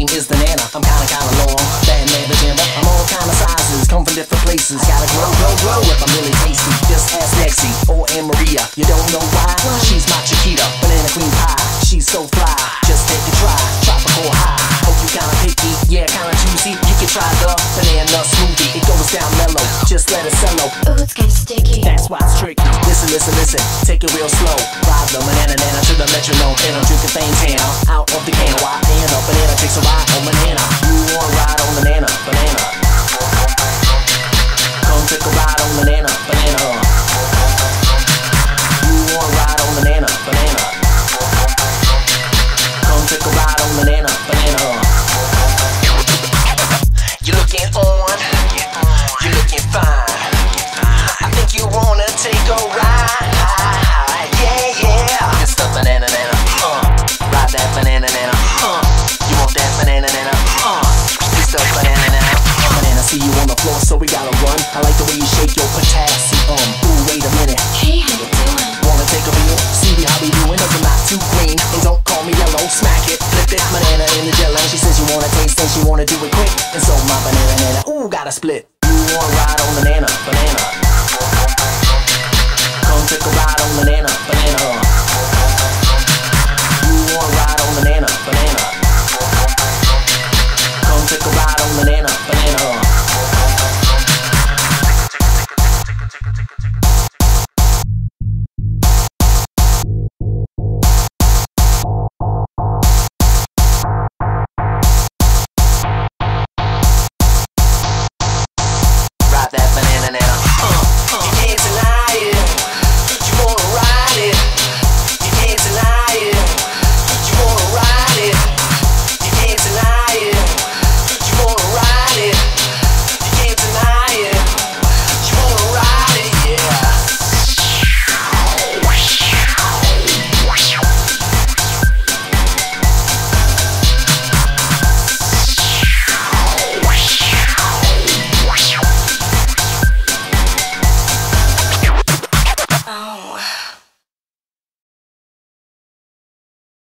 name is the Nana. I'm kinda kinda long, fat man agenda. I'm all kinda sizes, come from different places. Gotta grow, grow, grow if I'm really tasty. Just ask Lexi or Anne Maria. You don't know why? She's my Chiquita, banana queen pie. She's so fly, just take a try. Tropical high. Hope you kinda picky, yeah, kinda juicy. You can try the banana smoothie. It goes down mellow, just let it settle. Ooh, it's getting sticky. That's why it's tricky. Listen, listen, listen. Take it real slow. Ride the banana nana to the metronome, and I'm drinking things out of the can. Why? I like the way you shake your potassium. Ooh, wait a minute. Hey, how you doing? Wanna take a? See how we doing? Cause I'm not too clean. And don't call me yellow. Smack it, flip it, banana in the jello. She says you wanna taste and she wanna do it quick. And so my banana nana, ooh, gotta split. You wanna ride on banana, banana.